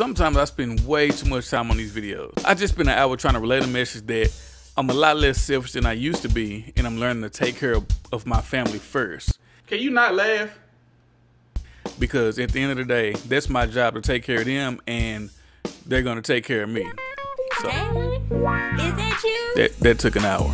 Sometimes I spend way too much time on these videos. I just spent an hour trying to relay a message that I'm a lot less selfish than I used to be, and I'm learning to take care of, of my family first. Can you not laugh? Because at the end of the day, that's my job to take care of them, and they're gonna take care of me. So Is that you? that that took an hour.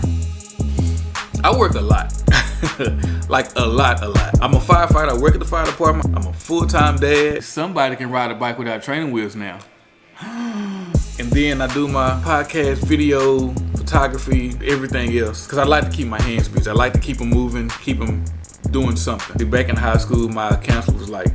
I work a lot. like a lot, a lot. I'm a firefighter. I work at the fire department. I'm a full-time dad. Somebody can ride a bike without training wheels now. and then I do my podcast, video, photography, everything else. Cause I like to keep my hands busy. I like to keep them moving, keep them doing something. Back in high school, my counselor was like,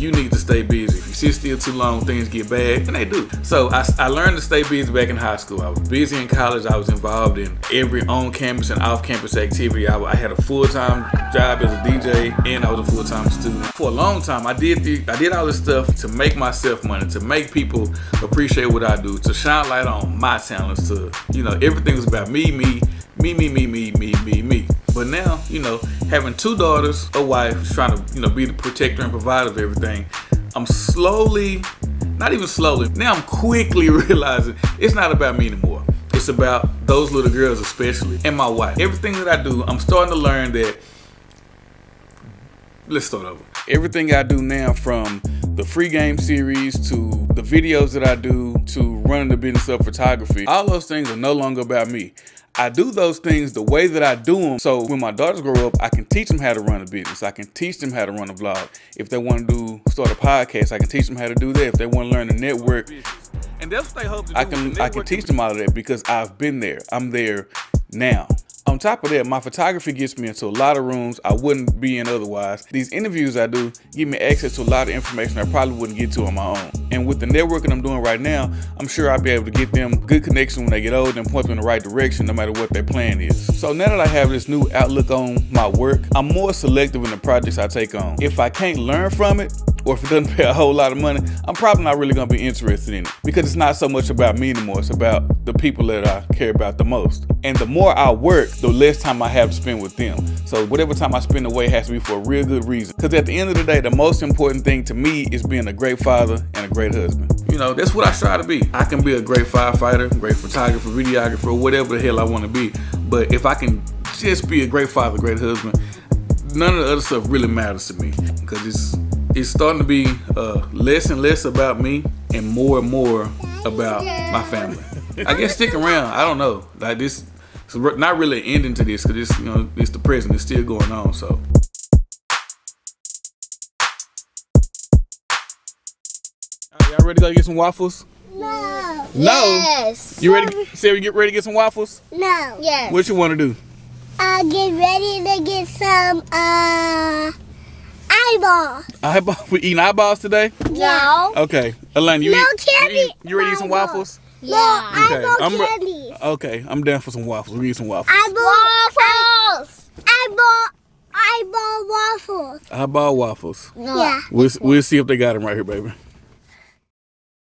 you need to stay busy. If you sit still too long, things get bad, and they do. So I, I learned to stay busy back in high school. I was busy in college. I was involved in every on-campus and off-campus activity. I, I, had a full-time job as a DJ, and I was a full-time student. For a long time, I did the, I did all this stuff to make myself money, to make people appreciate what I do, to shine light on my talents, to you know everything was about me, me, me, me, me, me, me, me. me. But now, you know, having two daughters, a wife, trying to, you know, be the protector and provider of everything, I'm slowly, not even slowly, now I'm quickly realizing it's not about me anymore. It's about those little girls especially, and my wife. Everything that I do, I'm starting to learn that, let's start over. Everything I do now from the free game series to the videos that I do to running the business of photography, all those things are no longer about me. I do those things the way that I do them. So when my daughters grow up, I can teach them how to run a business. I can teach them how to run a vlog. If they want to do start a podcast, I can teach them how to do that. If they want to learn to network, and that's what they hope to do. I can I can teach them all of that because I've been there. I'm there now. On top of that, my photography gets me into a lot of rooms I wouldn't be in otherwise. These interviews I do give me access to a lot of information I probably wouldn't get to on my own. And with the networking I'm doing right now, I'm sure I'll be able to get them good connection when they get old and point them in the right direction no matter what their plan is. So now that I have this new outlook on my work, I'm more selective in the projects I take on. If I can't learn from it, or if it doesn't pay a whole lot of money, I'm probably not really gonna be interested in it because it's not so much about me anymore. It's about the people that I care about the most. And the more I work, the less time I have to spend with them. So whatever time I spend away has to be for a real good reason. Because at the end of the day, the most important thing to me is being a great father and a great husband. You know, that's what I strive to be. I can be a great firefighter, great photographer, videographer, whatever the hell I want to be. But if I can just be a great father, great husband, none of the other stuff really matters to me because it's it's starting to be uh, less and less about me and more and more about my family. I guess stick around. I don't know. Like this, it's not really an ending to this because this, you know, it's the present. It's still going on. So. y'all ready to go get some waffles? No. No. Yes. You ready? Sarah, you get ready to get some waffles? No. Yes. What you want to do? Uh, get ready to get some uh eyeballs. Eyeball. We eating eyeballs today? No. Okay. Elaine, you No eat, candy. You, eat, you ready to eat some waffles? Yeah. Okay, Eyeball I'm re- candy. Okay, I'm down for some waffles. We need some waffles. Eyeball waffles. Eyeball. Eyeball waffles. Eyeball waffles. Yeah. We'll, we'll see if they got them right here, baby.